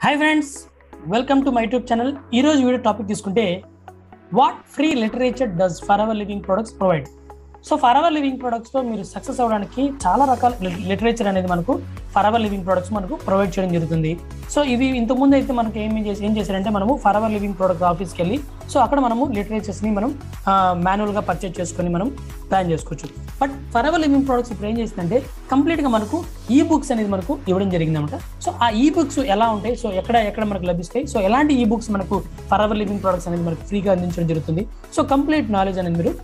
Hi friends welcome to my YouTube channel ఈరోజు video topic తీసుకుంటే what free literature does Forever Living Products provide so Forever Living ప్రొడక్ట్స్లో మీరు success అవ్వడానికి చాలా రకాల literature అనేది మనకు ఫర్ అవర్ లివింగ్ ప్రొడక్ట్స్ మనకు ప్రొవైడ్ చేయడం జరుగుతుంది. సో ఇవి ఇంతకుముందు అయితే మనకి ఏం చేసి ఏం చేశారంటే మనము ఫర్ అవర్ లివింగ్ ప్రొడక్ట్ ఆఫీస్కి వెళ్ళి సో అక్కడ మనము లిటరేచర్స్ని మనం మాన్యువల్గా పర్చేజ్ చేసుకొని మనం ప్లాన్ చేసుకోవచ్చు. But for hour living products ఇప్పుడు ఏం చేసిందంటే కంప్లీట్గా మనకు ఈ బుక్స్ అనేది మనకు ఇవ్వడం జరిగిందన్నమాట సో ఆ ఈ బుక్స్ ఎలా ఉంటాయి సో ఎక్కడ ఎక్కడ మనకు లభిస్తాయి సో ఎలాంటి ఈ బుక్స్ మనకు ఫర్ అవర్ లివింగ్ ప్రొడక్ట్స్ అనేది మనకు ఫ్రీగా అందించడం జరుగుతుంది. సో కంప్లీట్ నాలెడ్జ్ అనేది మీరు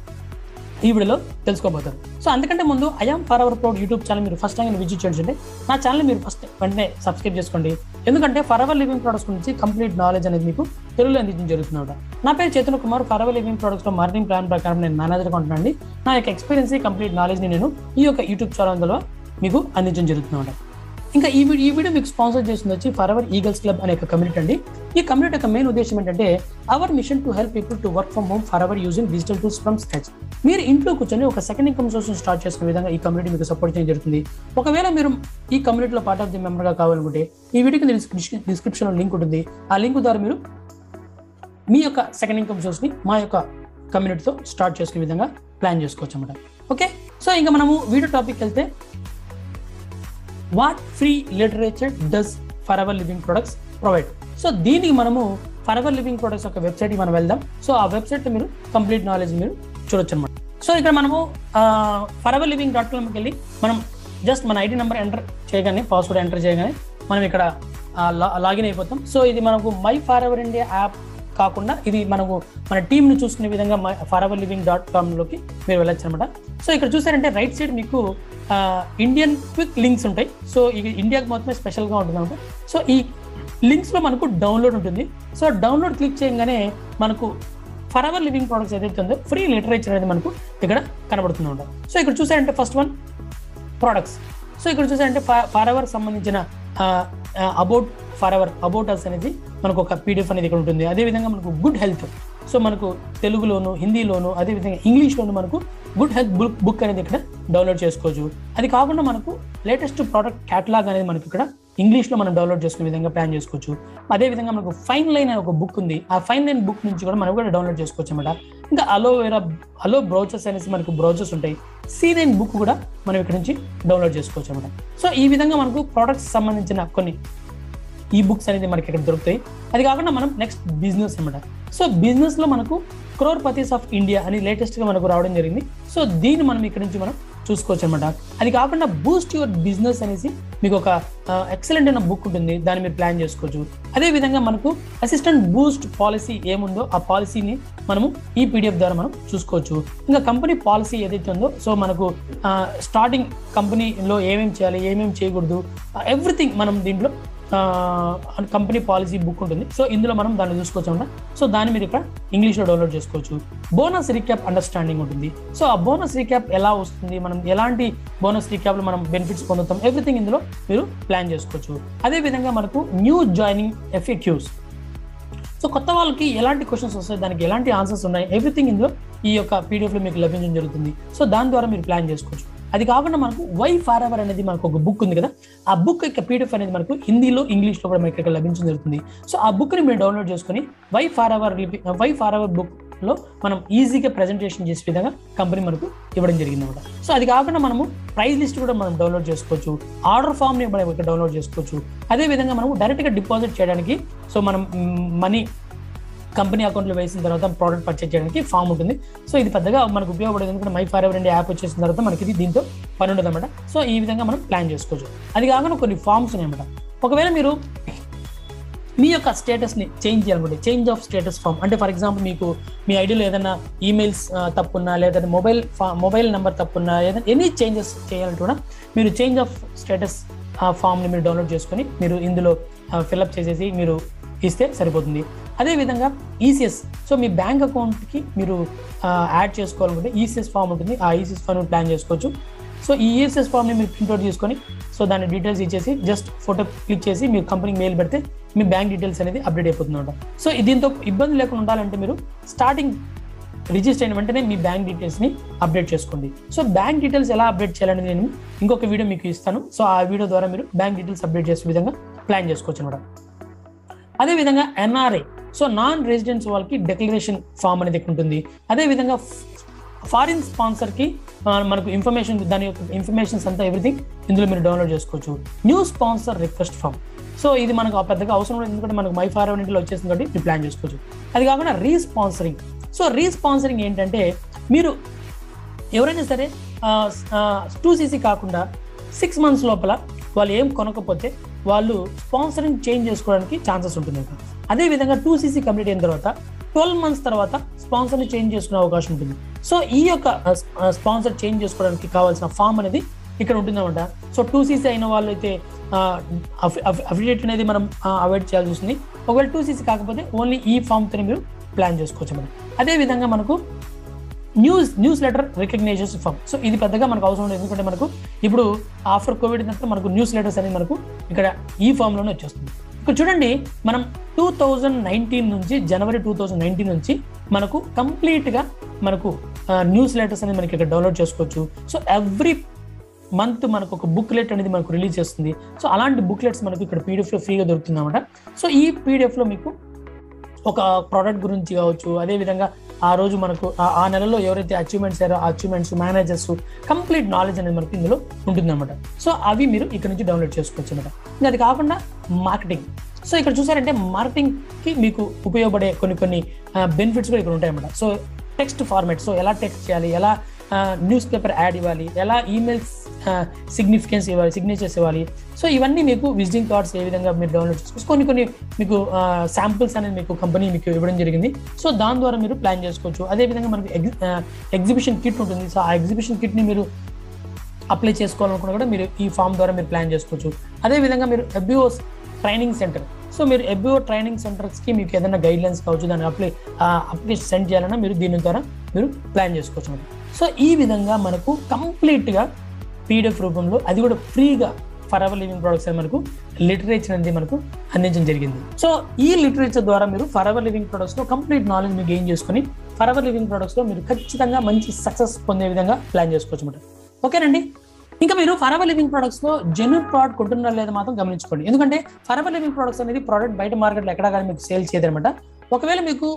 ఈ వీడియోలో తెలుసుకోబోతారు. సో అందుకంటే ముందు I'm Forever proud YouTube channel మీరు ఫస్ట్ టైం విజిట్ చేయండి. నా ఛానల్ మీరు ఫస్ట్ వెంటనే సబ్స్క్రైబ్ చేసుకోండి. ఎందుకంటే ఫర్ అవర్ లివింగ్ ప్రొడక్ట్స్ గురించి కంప్లీట్ నాలెడ్జ్ అనేది మీకు తెలుగులో అందించడం జరుగుతుంది నా పేరు Chetan Kumar. For hour Living ప్రొడక్ట్స్లో మార్కెటింగ్ ప్లాన్ ప్రకారం నేను మేనేజర్గా ఉంటున్నాను నా యొక్క ఎక్స్పీరియన్స్ కంప్లీట్ నాలెడ్జ్ని నేను ఈ యొక్క యూట్యూబ్ ఛానల్ ద్వారా మీకు అందించడం జరుగుతుంది ఇంకా ఈ ఈ వీడియో మీకు స్పాన్సర్ చేసింది వచ్చి ఫర్ అవర్ ఈగల్స్ క్లబ్ అనే ఒక కమ్యూనిటీ అండి. ఈ కమ్యూనిటీ యొక్క మెయిన్ ఉద్దేశం ఏంటంటే our mission to help people to work from home for our using digital tools from scratch మీరు ఇంట్లో కూర్చొని ఒక సెకండ్ ఇన్కమ్ సోర్స్ స్టార్ట్ చేసుకునే విధంగా ఈ కమ్యూనిటీ మీకు సపోర్ట్ చేయడం జరుగుతుంది. ఒకవేళ మీరు ఈ కమ్యూనిటీలో పార్ట్ ఆఫ్ ది మెంబర్గా కావాలనుకుంటే ఈ వీడియోకి డిస్క్రిప్షన్లో లింక్ ఉంటుంది. ఆ లింక్ ద్వారా మీరు మీ యొక్క సెకండ్ ఇన్కమ్ సోర్స్ని మా యొక్క కమ్యూనిటీతో స్టార్ట్ చేసుకునే విధంగా ప్లాన్ చేసుకోవచ్చు అనమాట ఓకే సో ఇంకా మనము వీడియో టాపిక్ వెళ్తే what free literature does Forever Living Products provide so దీనికి మనము ఫర్ అవర్ లివింగ్ ప్రొడక్ట్స్ యొక్క వెబ్సైట్కి మనం వెళ్దాం. సో ఆ వెబ్సైట్లో మీరు కంప్లీట్ నాలెడ్జ్ మీరు చూడొచ్చు అనమాట సో ఇక్కడ మనము ఫర్ అవర్ లివింగ్ డాట్ కామ్కి వెళ్ళి మనం జస్ట్ మన ఐడి నెంబర్ ఎంటర్ చేయగానే పాస్వర్డ్ ఎంటర్ చేయగానే మనం ఇక్కడ లాగిన్ అయిపోతాం. సో ఇది మనకు my Forever India app కాకుండా ఇది మనకు మన టీంను చూసుకునే విధంగా ఫర్ అవర్ లివింగ్ డాట్ కామ్లోకి మీరు వెళ్ళొచ్చు అనమాట సో ఇక్కడ చూసారంటే రైట్ సైడ్ మీకు ఇండియన్ క్విక్ లింక్స్ ఉంటాయి. సో ఇది ఇండియాకి మాత్రమే స్పెషల్గా ఉంటుంది అనమాట. సో ఈ లింక్స్లో మనకు డౌన్లోడ్ ఉంటుంది. సో డౌన్లోడ్ క్లిక్ చేయగానే మనకు ఫర్ అవర్ లివింగ్ ప్రొడక్ట్స్ ఏదైతే ఉందో ఫ్రీ లిటరేచర్ అనేది మనకు ఇక్కడ కనబడుతుంది ఉంటాం సో ఇక్కడ చూసారంటే ఫస్ట్ వన్ ప్రొడక్ట్స్ సో ఇక్కడ చూసారంటే ఫర్ అవర్ సంబంధించిన about Forever about us అనేది మనకు ఒక పీడిఎఫ్ అనేది ఇక్కడ ఉంటుంది. అదేవిధంగా మనకు గుడ్ హెల్త్ సో మనకు తెలుగులోను హిందీలోను అదేవిధంగా ఇంగ్లీష్లోను మనకు గుడ్ హెల్త్ బుక్ బుక్ అనేది ఇక్కడ డౌన్లోడ్ చేసుకోవచ్చు. అది కాకుండా మనకు లేటెస్ట్ ప్రోడక్ట్ క్యాటలాగ్ అనేది మనకి ఇక్కడ ఇంగ్లీష్లో మనం డౌన్లోడ్ చేసుకునే విధంగా ప్లాన్ చేసుకోవచ్చు. అదేవిధంగా మనకు ఫైన్ లైన్ అనే ఒక బుక్ ఉంది. ఆ ఫైన్ లైన్ బుక్ నుంచి కూడా మనం కూడా డౌన్లోడ్ చేసుకోవచ్చు అనమాట ఇంకా అలోవేరా అలో బ్రౌచర్స్ అనేసి మనకు బ్రౌచర్స్ ఉంటాయి. సీ నైన్ బుక్ కూడా మనం ఇక్కడ నుంచి డౌన్లోడ్ చేసుకోవచ్చు అనమాట సో ఈ విధంగా మనకు ప్రోడక్ట్స్ సంబంధించిన కొన్ని ఈ బుక్స్ అనేది మనకి ఇక్కడ దొరుకుతాయి. అది కాకుండా మనం నెక్స్ట్ బిజినెస్ అనమాట సో బిజినెస్లో మనకు క్రోర్పతీస్ ఆఫ్ ఇండియా అని లేటెస్ట్గా మనకు రావడం జరిగింది. సో దీన్ని మనం ఇక్కడ నుంచి మనం చూసుకోవచ్చు అనమాట అది కాకుండా బూస్ట్ యువర్ బిజినెస్ అనేసి మీకు ఒక ఎక్సలెంట్ అయిన బుక్ ఉంటుంది. దాన్ని మీరు ప్లాన్ చేసుకోవచ్చు. అదే విధంగా మనకు అసిస్టెంట్ బూస్ట్ పాలసీ ఏముందో ఆ పాలసీని మనము ఈ పీడిఎఫ్ ద్వారా మనం చూసుకోవచ్చు. ఇంకా కంపెనీ పాలసీ ఏదైతే ఉందో సో మనకు స్టార్టింగ్ కంపెనీలో ఏమేమి చేయాలి ఏమేమి చేయకూడదు ఎవ్రీథింగ్ మనం దీంట్లో కంపెనీ పాలసీ బుక్ ఉంటుంది. సో ఇందులో మనం దాన్ని చూసుకోవచ్చు అనమాట సో దాన్ని మీరు ఇక్కడ ఇంగ్లీష్లో డౌన్లోడ్ చేసుకోవచ్చు. బోనస్ రీక్యాప్ అండర్స్టాండింగ్ ఉంటుంది. సో ఆ బోనస్ రీక్యాప్ ఎలా వస్తుంది? మనం ఎలాంటి బోనస్ రీక్యాప్లో మనం బెనిఫిట్స్ పొందుతాం? ఎవ్రీథింగ్ ఇందులో మీరు ప్లాన్ చేసుకోవచ్చు. అదేవిధంగా మనకు న్యూ జాయినింగ్ ఎఫ్ఏక్యూస్ సో కొత్త వాళ్ళకి ఎలాంటి క్వశ్చన్స్ వస్తాయి? దానికి ఎలాంటి ఆన్సర్స్ ఉన్నాయి? ఎవ్రీథింగ్ ఇందులో ఈ యొక్క పీడిఎఫ్లో మీకు లభించడం జరుగుతుంది. సో దాని ద్వారా మీరు ప్లాన్ చేసుకోవచ్చు. అది కాకుండా మనకు వై ఫార్ ఎవర్ అనేది మనకు ఒక బుక్ ఉంది కదా. ఆ బుక్ యొక్క పీడిఎఫ్ అనేది మనకు హిందీలో ఇంగ్లీష్లో కూడా మనకి ఇక్కడ లభించడం జరుగుతుంది. సో ఆ బుక్ని మీరు డౌన్లోడ్ చేసుకొని why Forever why Forever బుక్లో మనం ఈజీగా ప్రజెంటేషన్ చేసే విధంగా కంపెనీ మనకు ఇవ్వడం జరిగింది అనమాట సో అది కాకుండా మనము ప్రైస్ లిస్ట్ కూడా మనం డౌన్లోడ్ చేసుకోవచ్చు. ఆర్డర్ ఫామ్ని మనం ఇక్కడ డౌన్లోడ్ చేసుకోవచ్చు. అదే విధంగా మనము డైరెక్ట్గా డిపాజిట్ చేయడానికి సో మనం మనీ కంపెనీ అకౌంట్లో వేసిన తర్వాత ప్రోడక్ట్ పర్చేజ్ చేయడానికి ఫామ్ ఉంటుంది. సో ఇది పెద్దగా మనకు ఉపయోగపడేది ఎందుకంటే my Forever India app వచ్చేసిన తర్వాత మనకి ఇది దీంతో పని ఉండదు అనమాట సో ఈ విధంగా మనం ప్లాన్ చేసుకోవచ్చు. అది కాకుండా కొన్ని ఫామ్స్ ఉన్నాయన్నమాట ఒకవేళ మీరు మీ యొక్క స్టేటస్ని చేంజ్ చేయాలనుకుంటే చేంజ్ ఆఫ్ స్టేటస్ ఫామ్ అంటే ఫర్ ఎగ్జాంపుల్ మీకు మీ ఐడిలో ఏదైనా ఈమెయిల్స్ తప్పున్నా లేదంటే మొబైల్ మొబైల్ నెంబర్ తప్పున్నా ఏదైనా ఎనీ చేంజెస్ చేయాలంటే కూడా మీరు చేంజ్ ఆఫ్ స్టేటస్ ఫామ్ని మీరు డౌన్లోడ్ చేసుకొని మీరు ఇందులో ఫిల్అప్ చేసేసి మీరు ఇస్తే సరిపోతుంది. అదేవిధంగా ఈసీఎస్ సో మీ బ్యాంక్ అకౌంట్కి మీరు యాడ్ చేసుకోవాలనుకుంటే ఈసీఎస్ ఫామ్ ఉంటుంది. ఆ ఈసీఎస్ ఫామ్ ప్లాన్ చేసుకోవచ్చు. సో ఈ ఈఎస్ఎస్ ఫామ్ని మీరు ప్రింట్అవుట్ చేసుకొని సో దాని డీటెయిల్స్ ఇచ్చేసి జస్ట్ ఫోటో క్లిక్ చేసి మీ కంపెనీకి మెయిల్ పెడితే మీ బ్యాంక్ డీటెయిల్స్ అనేది అప్డేట్ అయిపోతుంది అనమాట సో దీంతో ఇబ్బంది లేకుండా ఉండాలంటే మీరు స్టార్టింగ్ రిజిస్టర్ అయిన వెంటనే మీ బ్యాంక్ డీటెయిల్స్ని అప్డేట్ చేసుకోండి. సో బ్యాంక్ డీటెయిల్స్ ఎలా అప్డేట్ చేయాలని నేను ఇంకొక వీడియో మీకు ఇస్తాను. సో ఆ వీడియో ద్వారా మీరు బ్యాంక్ డీటెయిల్స్ అప్డేట్ చేసే విధంగా ప్లాన్ చేసుకోవచ్చు అనమాట అదేవిధంగా ఎన్ఆర్ఐ సో నాన్ రెసిడెంట్స్ వాళ్ళకి డెక్లరేషన్ ఫామ్ అనేది ఇక్కడ ఉంటుంది? అదేవిధంగా ఫారిన్ స్పాన్సర్కి మనకు ఇన్ఫర్మేషన్ దాని యొక్క ఇన్ఫర్మేషన్స్ అంతా ఎవ్రీథింగ్ ఇందులో మీరు డౌన్లోడ్ చేసుకోవచ్చు. New sponsor request form so ఇది మనకు పెద్దగా అవసరం లేదు. ఎందుకంటే మనకు మై ఫార్ ఇంట్లో వచ్చేసింది కాబట్టి మీరు ప్లాన్ చేసుకోవచ్చు. అది కాకుండా రీస్పాన్సరింగ్ సో రీస్పాన్సరింగ్ ఏంటంటే మీరు ఎవరైనా సరే టూ సీసీ కాకుండా సిక్స్ మంత్స్ లోపల వాళ్ళు ఏం కొనకపోతే వాళ్ళు స్పాన్సరింగ్ చేంజ్ చేసుకోవడానికి ఛాన్సెస్ ఉంటుంది అదేవిధంగా టూ సీసీ కంప్లీట్ అయిన తర్వాత ట్వెల్వ్ మంత్స్ తర్వాత స్పాన్సర్ని చేంజ్ చేసుకునే అవకాశం ఉంటుంది. సో ఈ యొక్క స్పాన్సర్ చేంజ్ చేసుకోవడానికి కావాల్సిన ఫామ్ అనేది ఇక్కడ ఉంటుందన్నమాట. సో టూ సీసీ అయిన వాళ్ళు అయితే అఫిలియేట్ అనేది మనం అవాయిడ్ చేయాల్సి వస్తుంది. ఒకవేళ టూ సీసీ కాకపోతే ఓన్లీ ఈ ఫామ్తో మీరు ప్లాన్ చేసుకోవచ్చు అన్నమాట. అదేవిధంగా మనకు news newsletter recognition form so ఇది పెద్దగా మనకు అవసరం లేదు. ఎందుకంటే మనకు ఇప్పుడు ఆఫ్టర్ కోవిడ్ తర్వాత మనకు న్యూస్ లెటర్స్ అనేది మనకు ఇక్కడ ఈ ఫామ్లోనే వచ్చేస్తుంది. ఇక్కడ చూడండి మనం టూ థౌజండ్ నైన్టీన్ నుంచి జనవరి టూ థౌజండ్ నైన్టీన్ నుంచి మనకు కంప్లీట్గా మనకు న్యూస్ లెటర్స్ అనేది మనకి ఇక్కడ డౌన్లోడ్ చేసుకోవచ్చు. సో ఎవ్రీ మంత్ మనకు ఒక బుక్లెట్ అనేది మనకు రిలీజ్ చేస్తుంది. సో అలాంటి బుక్లెట్స్ మనకు ఇక్కడ పీడిఎఫ్లో ఫ్రీగా దొరుకుతుంది అనమాట సో ఈ పీడిఎఫ్లో మీకు ఒక ప్రోడక్ట్ గురించి కావచ్చు అదేవిధంగా ఆ రోజు మనకు ఆ నెలలో ఎవరైతే అచీవ్మెంట్స్ అయ్యారో ఆ అచీవ్మెంట్స్ మేనేజర్స్ కంప్లీట్ నాలెడ్జ్ అనేది మనకి ఇందులో ఉంటుందన్నమాట. సో అవి మీరు ఇక్కడ నుంచి డౌన్లోడ్ చేసుకోవచ్చు అనమాట ఇంకా అది కాకుండా మార్కెటింగ్ సో ఇక్కడ చూసారంటే మార్కెటింగ్కి మీకు ఉపయోగపడే కొన్ని కొన్ని బెనిఫిట్స్ కూడా ఇక్కడ ఉంటాయన్నమాట. సో టెక్స్ట్ ఫార్మాట్ సో ఎలా టెక్స్ట్ చేయాలి? ఎలా న్యూస్ పేపర్ యాడ్ ఇవ్వాలి ఎలా ఈమెయిల్స్ సిగ్నిఫికెన్స్ ఇవ్వాలి సిగ్నేచర్స్ ఇవ్వాలి. సో ఇవన్నీ మీకు విజిటింగ్ కార్డ్స్ ఏ విధంగా మీరు డౌన్లోడ్ చేసుకోవచ్చు కొన్ని కొన్ని మీకు శాంపుల్స్ అనేది మీకు కంపెనీ మీకు ఇవ్వడం జరిగింది. సో దాని ద్వారా మీరు ప్లాన్ చేసుకోవచ్చు. అదేవిధంగా మనకి ఎగ్జిబిషన్ కిట్ ఉంటుంది. సో ఆ ఎగ్జిబిషన్ కిట్ని మీరు అప్లై చేసుకోవాలనుకున్నా కూడా మీరు ఈ ఫామ్ ద్వారా మీరు ప్లాన్ చేసుకోవచ్చు. అదేవిధంగా మీరు ఎబ్యూఓస్ ట్రైనింగ్ సెంటర్ సో మీరు ఎబ్యూఓ ట్రైనింగ్ సెంటర్స్కి మీకు ఏదైనా గైడ్లైన్స్ కావచ్చు దాన్ని అప్లై అప్లికేషన్ సెండ్ చేయాలన్నా మీరు దీని ద్వారా మీరు ప్లాన్ చేసుకోవచ్చు. సో ఈ విధంగా మనకు కంప్లీట్గా పీడిఎఫ్ రూపంలో అది కూడా ఫ్రీగా ఫర్ అవర్ లివింగ్ ప్రొడక్ట్స్ అని మనకు లిటరేచర్ అనేది మనకు అందించడం జరిగింది. సో ఈ లిటరేచర్ ద్వారా మీరు ఫర్ అవర్ లివింగ్ ప్రొడక్ట్స్లో కంప్లీట్ నాలెడ్జ్ మీరు గెయిన్ చేసుకుని ఫర్ అవర్ లివింగ్ ప్రొడక్ట్స్లో మీరు ఖచ్చితంగా మంచి సక్సెస్ పొందే విధంగా ప్లాన్ చేసుకోవచ్చు అనమాట ఓకేనండి? ఇంకా మీరు ఫరవర్ లివింగ్ ప్రొడక్ట్స్లో జెన్యున్ ప్రోడక్ట్ కొంటున్నారా లేదా మాత్రం గమనించుకోండి. ఎందుకంటే ఫరవర్ లివింగ్ ప్రొడక్ట్స్ అనేది ప్రోడక్ట్ బయట మార్కెట్లో ఎక్కడ కానీ మీకు సేల్ చేయదనమాట ఒకవేళ మీకు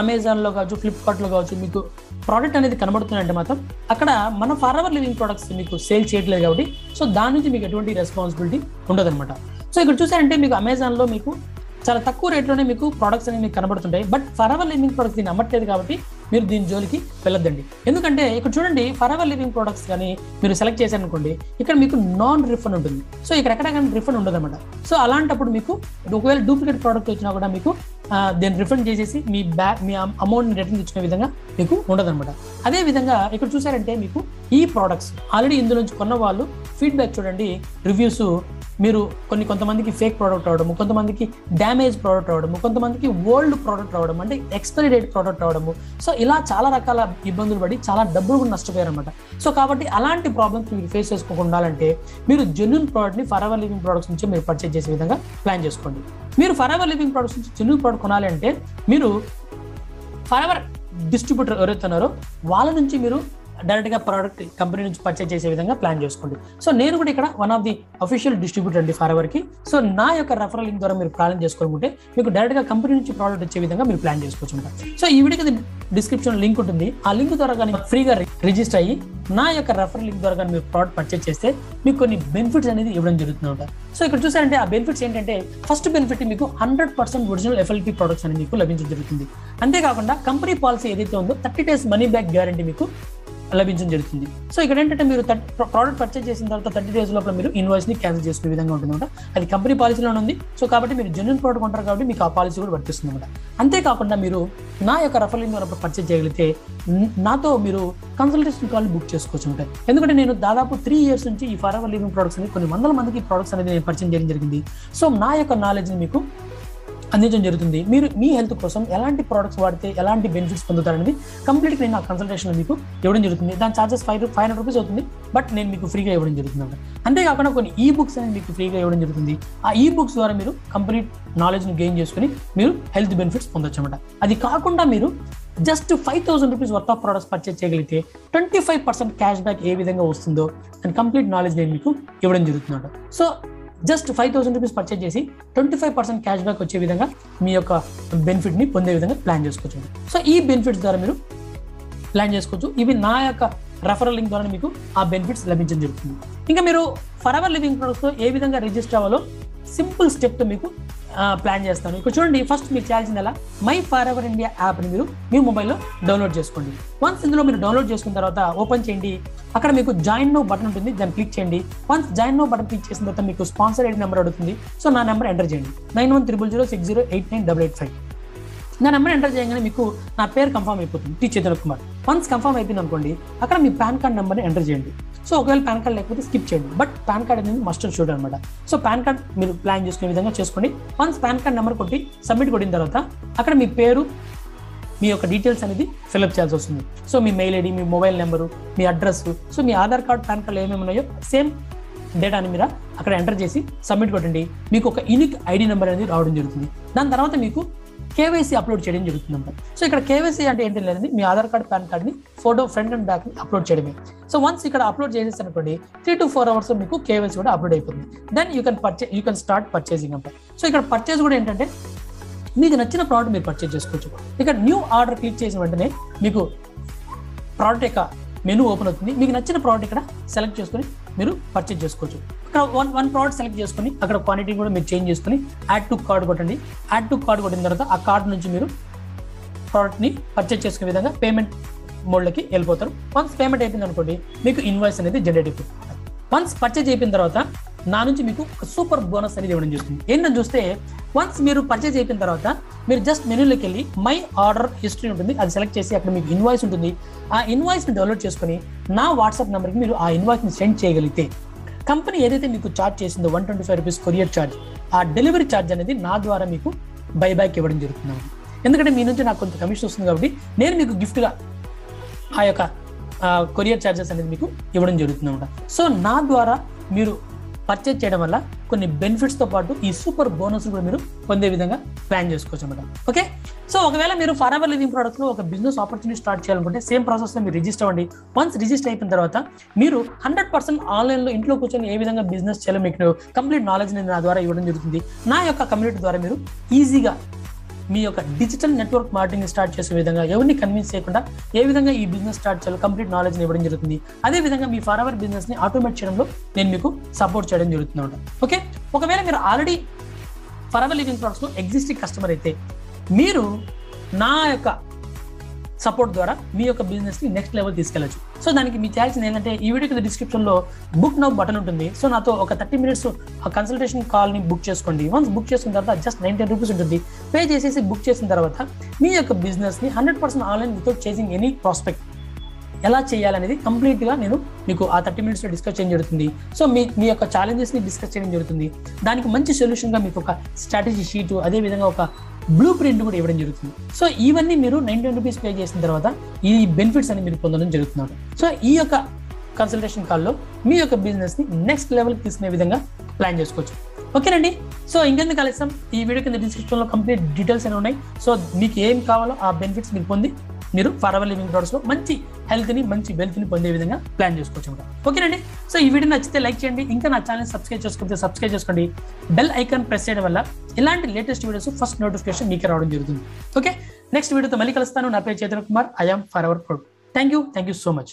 అమెజాన్లో కావచ్చు ఫ్లిప్కార్ట్లో కావచ్చు మీకు ప్రోడక్ట్ అనేది కనబడుతుందంటే మాత్రం అక్కడ మన అవర్ లివింగ్ ప్రొడక్ట్స్ మీకు సేల్ చేయట్లేదు కాబట్టి సో దాని నుంచి మీకు ఎటువంటి రెస్పాన్సిబిలిటీ ఉండదన్నమాట. సో ఇక్కడ చూసారంటే మీకు అమెజాన్లో మీకు చాలా తక్కువ రేట్లోనే మీకు ప్రొడక్ట్స్ అనేవి మీకు కనబడుతుంటాయి. బట్ ఫరెవర్ లివింగ్ ప్రొడక్ట్స్ దీన్ని అమ్మట్లేదు కాబట్టి మీరు దీని జోలికి వెళ్ళొద్దండి. ఎందుకంటే ఇక్కడ చూడండి ఫరెవర్ లివింగ్ ప్రొడక్ట్స్ కానీ మీరు సెలెక్ట్ చేశారనుకోండి ఇక్కడ మీకు నాన్ రిఫండ్ ఉంటుంది. సో ఇక్కడ ఎక్కడ కానీ రిఫండ్ ఉండదు అనమాట సో అలాంటప్పుడు మీకు ఒకవేళ డూప్లికేట్ ప్రోడక్ట్ వచ్చినా కూడా మీకు దీన్ని రిఫండ్ చేసేసి మీ బ్యాక్ మీ అమౌంట్ని రిటర్న్ ఇచ్చుకునే విధంగా మీకు ఉండదన్నమాట. అదే విధంగా ఇక్కడ చూసారంటే మీకు ఈ ప్రోడక్ట్స్ ఆల్రెడీ ఇందులో నుంచి కొన్న వాళ్ళు ఫీడ్బ్యాక్ చూడండి రివ్యూస్ మీరు కొన్ని కొంతమందికి ఫేక్ ప్రోడక్ట్ రావడము కొంతమందికి డ్యామేజ్ ప్రోడక్ట్ రావడము కొంతమందికి ఓల్డ్ ప్రోడక్ట్ రావడం అంటే ఎక్స్పైరీ డేట్ ప్రోడక్ట్ రావడము. సో ఇలా చాలా రకాల ఇబ్బందులు పడి చాలా డబ్బులు కూడా నష్టపోయారు అనమాట సో కాబట్టి అలాంటి ప్రాబ్లమ్స్ మీరు ఫేస్ చేసుకోకుండా ఉండాలంటే మీరు జెన్యున్ ప్రోడక్ట్ని ఫర్ ఎవర్ లివింగ్ ప్రోడక్ట్స్ నుంచి మీరు పర్చేజ్ చేసే విధంగా ప్లాన్ చేసుకోండి. మీరు ఫర్ ఎవర్ లివింగ్ ప్రోడక్ట్స్ నుంచి జెన్యున్ ప్రోడక్ట్ కొనాలి అంటే మీరు ఫర్ ఎవర్ డిస్ట్రిబ్యూటర్ ఎవరైతే ఉన్నారో వాళ్ళ నుంచి మీరు డైరెక్ట్గా ప్రోడక్ట్ కంపెనీ నుంచి పర్చేజ్ చేసే విధంగా ప్లాన్ చేసుకోండి సో నేను కూడా ఇక్కడ one of the official distributor అండి ఫర్ ఎవర్కి సో నా యొక్క రెఫరల్ లింక్ ద్వారా మీరు ప్లాన్ చేసుకోవాలనుకుంటే మీకు డైరెక్ట్గా కంపెనీ నుంచి ప్రోడక్ట్ వచ్చే విధంగా మీరు ప్లాన్ చేసుకోవచ్చు అనమాట సో ఈ వీడియోకి డిస్క్రిప్షన్ లింక్ ఉంటుంది. ఆ లింక్ ద్వారా కానీ ఫ్రీగా రిజిస్టర్ అయ్యి నా యొక్క రెఫరల్ లింక్ ద్వారా కానీ మీరు ప్రోడక్ట్ పర్చేజ్ చేస్తే మీకు కొన్ని బెనిఫిట్స్ అనేది ఇవ్వడం జరుగుతుంది అనమాట సో ఇక్కడ చూసారంటే ఆ బెనిఫిట్స్ ఏంటంటే ఫస్ట్ బెనిఫిట్ మీకు hundred percent original FLP products అనేది మీకు లభించడం జరుగుతుంది. అంతేకాకుండా కంపెనీ పాలసీ ఏదైతే ఉందో thirty days money back guarantee మీకు లభించడం జరుగుతుంది. సో ఇక్కడ ఏంటంటే మీరు ప్రోడక్ట్ పర్చేజ్ చేసిన తర్వాత థర్టీ డేస్ లోపల మీరు ఇన్వాయిస్ని క్యాన్సిల్ చేసుకునే విధంగా ఉంటుంది అనమాట అది కంపెనీ పాలసీలోనే ఉంది. సో కాబట్టి మీరు జెన్యున్ ప్రోడక్ట్ కొంటారు కాబట్టి మీకు ఆ పాలసీ కూడా వర్తిస్తుంది అనమాట అంతేకాకుండా మీరు నా యొక్క రెఫరలింగ్ ద్వారా పర్చేజ్ చేయగలిగితే నాతో మీరు కన్సల్టేషన్ కాల్ బుక్ చేసుకోవచ్చు అనమాట. ఎందుకంటే నేను దాదాపు త్రీ ఇయర్స్ నుంచి ఈ ఫర్ ఎవర్ లివింగ్ ప్రొడక్ట్స్ కొన్ని వందల మందికి ప్రొడక్ట్స్ అనేది నేను పరిచయం చేయడం జరిగింది. సో నా యొక్క నాలెడ్జ్ని మీకు అందించడం జరుగుతుంది. మీరు మీ హెల్త్ కోసం ఎలాంటి ప్రోడక్ట్స్ వాడితే ఎలాంటి బెనిఫిట్స్ పొందుతారనేది కంప్లీట్గా నేను ఆ కన్సల్టేషన్ మీకు ఇవ్వడం జరుగుతుంది. దాని charges five five hundred rupees అవుతుంది. బట్ నేను మీకు ఫ్రీగా ఇవ్వడం జరుగుతుంది అనమాట అంతేకాకుండా కొన్ని ఈ బుక్స్ అనేది మీకు ఫ్రీగా ఇవ్వడం జరుగుతుంది. ఆ ఈ బుక్స్ ద్వారా మీరు కంప్లీట్ నాలెడ్జ్ని గెయిన్ చేసుకుని మీరు హెల్త్ బెనిఫిట్స్ పొందొచ్చు అనమాట అది కాకుండా మీరు just five thousand rupees worth of products purchase చేయగలిగితే twenty five percent cash back ఏ విధంగా వస్తుందో అండ్ కంప్లీట్ నాలెడ్జ్ నేను మీకు ఇవ్వడం జరుగుతుంది so just five thousand rupees purchase చేసి twenty five percent cash back వచ్చే విధంగా మీ యొక్క బెనిఫిట్ని పొందే విధంగా ప్లాన్ చేసుకోవచ్చు. సో ఈ బెనిఫిట్స్ ద్వారా మీరు ప్లాన్ చేసుకోవచ్చు. ఇవి నా యొక్క రెఫరల్ లింక్ ద్వారా మీకు ఆ బెనిఫిట్స్ లభించడం జరుగుతుంది. ఇంకా మీరు ఫర్ ఎవర్ లివింగ్ ప్రొడక్ట్స్లో ఏ విధంగా రిజిస్టర్ అవ్వాలో సింపుల్ స్టెప్తో మీకు ప్లాన్ చేస్తాను. ఇక్కడ చూడండి ఫస్ట్ మీరు చేయాల్సింది ఎలా? మై ఫార్ ఎవర్ ఇండియా యాప్ని మీరు మీ మొబైల్లో డౌన్లోడ్ చేసుకోండి. వన్స్ ఇందులో మీరు డౌన్లోడ్ చేసుకున్న తర్వాత ఓపెన్ చేయండి. అక్కడ మీకు జాయిన్ నో బటన్ ఉంటుంది దాన్ని క్లిక్ చేయండి. Once join now button click చేసిన తర్వాత మీకు స్పాన్సర్ ఐడి నెంబర్ అడుగుతుంది. సో నా నెంబర్ ఎంటర్ చేయండి. Nine one triple zero six zero eight nine double eight five. నా నెంబర్ ఎంటర్ చేయగానే మీకు నా పేరు కన్ఫర్మ్ అయిపోతుంది. T. Chetan Kumar. Once confirm అయిపోయింది అనుకోండి అక్కడ మీ పాన్ కార్డ్ నెంబర్ని ఎంటర్ చేయండి. సో ఒకవేళ పాన్ కార్డ్ లేకపోతే స్కిప్ చేయండి. బట్ పాన్ కార్డ్ అనేది మస్ట్ షూట్ అనమాట సో పాన్ కార్డ్ మీరు ప్లాన్ చేసుకునే విధంగా చేసుకోండి. వన్స్ పాన్ కార్డ్ నెంబర్ కొట్టి సబ్మిట్ కొట్టిన తర్వాత అక్కడ మీ పేరు మీ యొక్క డీటెయిల్స్ అనేది ఫిల్అప్ చేయాల్సి వస్తుంది. సో మీ మెయిల్ ఐడి మీ మొబైల్ నెంబరు మీ అడ్రస్ సో మీ ఆధార్ కార్డ్ పాన్ కార్డ్ ఏమేమి ఉన్నాయో సేమ్ డేటాని మీరు అక్కడ ఎంటర్ చేసి సబ్మిట్ కొట్టండి. మీకు ఒక యూనిక్ ఐడి నెంబర్ అనేది రావడం జరుగుతుంది. దాని తర్వాత మీకు కేవైసీ అప్లోడ్ చేయడం జరుగుతుందన్నమాట సో ఇక్కడ కేవైసీ అంటే ఏంటి లేదండి? మీ ఆధార్ కార్డ్ పాన్ కార్డ్ని photo front and back upload చేయడమే. సో వన్స్ ఇక్కడ అప్లోడ్ చేసేసి త్రీ టు ఫోర్ అవర్స్ మీకు కేవైసీ కూడా అప్లోడ్ అయిపోతుంది. Then you can purchase you can start purchasing అంట సో ఇక్కడ పర్చేస్ కూడా ఏంటంటే మీకు నచ్చిన ప్రోడక్ట్ మీరు పర్చేస్ చేసుకోవచ్చు. ఇక్కడ న్యూ ఆర్డర్ క్లిక్ చేసిన వెంటనే మీకు ప్రోడక్ట్ యొక్క మెనూ ఓపెన్ అవుతుంది. మీకు నచ్చిన ప్రోడక్ట్ ఇక్కడ సెలెక్ట్ చేసుకుని మీరు పర్చేజ్ చేసుకోవచ్చు. అక్కడ వన్ వన్ ప్రోడక్ట్ సెలెక్ట్ చేసుకొని అక్కడ క్వాంటిటీ కూడా మీరు చేంజ్ చేసుకుని యాడ్ టు కార్డ్ కొట్టండి. యాడ్ టు కార్డ్ కొట్టిన తర్వాత ఆ కార్డ్ నుంచి మీరు ప్రోడక్ట్ని పర్చేజ్ చేసుకునే విధంగా పేమెంట్ మోడ్లకి వెళ్ళిపోతారు. వన్స్ పేమెంట్ అయిపోయింది అనుకోండి మీకు ఇన్వాయిస్ అనేది జనరేట్ అయిపోతుంది వన్స్ పర్చేజ్ అయిపోయిన తర్వాత నా నుంచి మీకు సూపర్ బోనస్ అనేది ఇవ్వడం జరుగుతుంది. ఏంటని చూస్తే వన్స్ మీరు పర్చేజ్ అయిపోయిన తర్వాత మీరు జస్ట్ మెనూలోకి వెళ్ళి మై ఆర్డర్ హిస్టరీ ఉంటుంది. అది సెలెక్ట్ చేసి అక్కడ మీకు ఇన్వాయిస్ ఉంటుంది. ఆ ఇన్వాయిస్ని డౌన్లోడ్ చేసుకుని నా వాట్సాప్ నెంబర్కి మీరు ఆ ఇన్వాయిస్ని సెండ్ చేయగలిగితే కంపెనీ ఏదైతే మీకు ఛార్జ్ చేసిందో one twenty five rupees courier charge ఆ డెలివరీ ఛార్జ్ అనేది నా ద్వారా మీకు బైబ్యాక్ ఇవ్వడం జరుగుతుంది. ఎందుకంటే మీ నుంచి నాకు కొంత కమిషన్ వస్తుంది కాబట్టి నేను మీకు గిఫ్ట్గా ఆ యొక్క కొరియర్ ఛార్జెస్ అనేది మీకు ఇవ్వడం జరుగుతుంది అనమాట సో నా ద్వారా మీరు పర్చేజ్ చేయడం వల్ల కొన్ని బెనిఫిట్స్తో పాటు ఈ సూపర్ బోనస్ కూడా మీరు పొందే విధంగా ప్లాన్ చేసుకోవచ్చు అనమాట ఓకే సో ఒకవేళ మీరు ఫర్ ఎవర్ లివింగ్ ప్రోడక్ట్స్లో ఒక బిజినెస్ ఆపర్చునిటీ స్టార్ట్ చేయాలనుకుంటే సేమ్ ప్రాసెస్లో మీరు రిజిస్టర్ అవ్వండి. వన్స్ రిజిస్టర్ అయిపోయిన తర్వాత మీరు హండ్రెడ్ పర్సెంట్ ఆన్లైన్లో ఇంట్లో కూర్చొని ఏ విధంగా బిజినెస్ చేయాలో మీకు కంప్లీట్ నాలెడ్జ్ నేను నా ద్వారా ఇవ్వడం జరుగుతుంది. నా యొక్క కమ్యూనిటీ ద్వారా మీరు ఈజీగా మీ యొక్క డిజిటల్ నెట్వర్క్ మార్కెటింగ్ స్టార్ట్ చేసే విధంగా ఎవరిని కన్విన్స్ చేయకుండా ఏ విధంగా ఈ బిజినెస్ స్టార్ట్ చేయాలో కంప్లీట్ నాలెడ్జ్ ఇవ్వడం జరుగుతుంది. అదే విధంగా మీ ఫర్ అవర్ బిజినెస్ని ఆటోమేట్ చేయడంలో నేను మీకు సపోర్ట్ చేయడం జరుగుతుంది ఓకే ఒకవేళ మీరు ఆల్రెడీ ఫర్ అవర్ లివింగ్ ప్రాడక్ట్స్లో ఎగ్జిస్టింగ్ కస్టమర్ అయితే మీరు నా యొక్క సపోర్ట్ ద్వారా మీ యొక్క బిజినెస్ని నెక్స్ట్ లెవెల్ తీసుకెళ్ళచ్చు. సో దానికి మీ చేయాల్సింది ఏంటంటే ఈ వీడియో కింద డిస్క్రిప్షన్లో బుక్ నౌ బటన్ ఉంటుంది. సో నాతో ఒక థర్టీ మినిట్స్ ఆ కన్సల్టేషన్ కాల్ని బుక్ చేసుకోండి. వన్స్ బుక్ చేసుకున్న తర్వాత జస్ట్ నైన్టీ రూపీస్ ఉంటుంది. పే చేసేసి బుక్ చేసిన తర్వాత మీ యొక్క బిజినెస్ని hundred percent online without chasing any prospect ఎలా చేయాలనేది కంప్లీట్గా నేను మీకు ఆ థర్టీ మినిట్స్లో డిస్కస్ చేయడం జరుగుతుంది. సో మీ మీ యొక్క ఛాలెంజెస్ని డిస్కస్ చేయడం జరుగుతుంది. దానికి మంచి సొల్యూషన్గా మీకు ఒక స్ట్రాటజీ షీటు అదేవిధంగా ఒక బ్లూ ప్రింట్ కూడా ఇవ్వడం జరుగుతుంది. సో ఇవన్నీ మీరు నైన్టీన్ రూపీస్ పే చేసిన తర్వాత ఈ బెనిఫిట్స్ అని మీరు పొందడం జరుగుతున్నారు. సో ఈ యొక్క కన్సల్టేషన్ కాల్లో మీ యొక్క బిజినెస్ని నెక్స్ట్ లెవెల్కి తీసుకునే విధంగా ప్లాన్ చేసుకోవచ్చు. ఓకేనండి సో ఇంకెందుకు కలుస్తాం ఈ వీడియో కింద డిస్క్రిప్షన్లో కంప్లీట్ డీటెయిల్స్ అనేవి ఉన్నాయి. సో మీకు ఏం కావాలో ఆ బెనిఫిట్స్ మీరు పొంది మీరు ఫర్ అవర్ లివింగ్ ప్రొడక్ట్స్లో మంచి హెల్త్ని మంచి వెల్త్ని పొందే విధంగా ప్లాన్ చేసుకోవచ్చు అనమాట. ఓకేనండి సో ఈ వీడియో నచ్చితే లైక్ చేయండి. ఇంకా నా ఛానల్ సబ్స్క్రైబ్ చేసుకుంటే సబ్స్క్రైబ్ చేసుకోండి. బెల్ ఐకాన్ ప్రెస్ చేయడం వల్ల ఇలాంటి లేటెస్ట్ వీడియోస్ ఫస్ట్ నోటిఫికేషన్ మీకు రావడం జరుగుతుంది. ఓకే? నెక్స్ట్ వీడియోతో మళ్ళీ కలుస్తాను. నా పేరు Chaitanya Kumar. I'm Forever product. Thank you thank you so much.